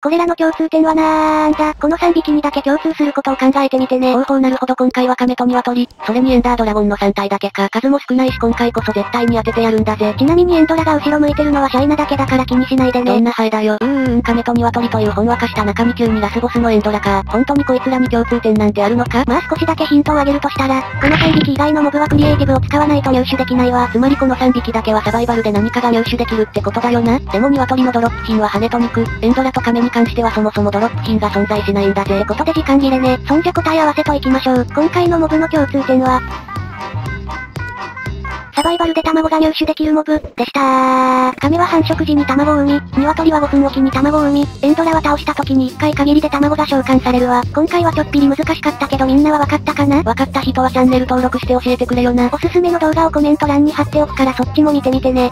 これらの共通点はなーんだ？この3匹にだけ共通することを考えてみてね。ほうほうなるほど今回は亀と鶏、それにエンダードラゴンの3体だけか。数も少ないし今回こそ絶対に当ててやるんだぜ。ちなみにエンドラが後ろ向いてるのはシャイナだけだから気にしないでね。どんなハエだよ。うーん、亀と鶏というほんわかした中身急にラスボスのエンドラか。本当にこいつらに共通点なんてあるのか？まあ少しだけヒントをあげるとしたら、この3匹以外のモブはクリエイティブを使わないと入手できないわ。つまりこの3匹だけはサバイバルで何かが入手できるってことだよな。でも鶏のドロップ品は羽と肉、エンドラと亀にに関してはそもそもドロップ品が存在しないんだぜ。ことで時間切れね。そんじゃ答え合わせといきましょう。今回のモブの共通点は、サバイバルで卵が入手できるモブ、でしたー。亀は繁殖時に卵を産み、鶏は5分おきに卵を産み、エンドラは倒した時に1回限りで卵が召喚されるわ。今回はちょっぴり難しかったけどみんなはわかったかな？わかった人はチャンネル登録して教えてくれよな。おすすめの動画をコメント欄に貼っておくからそっちも見てみてね。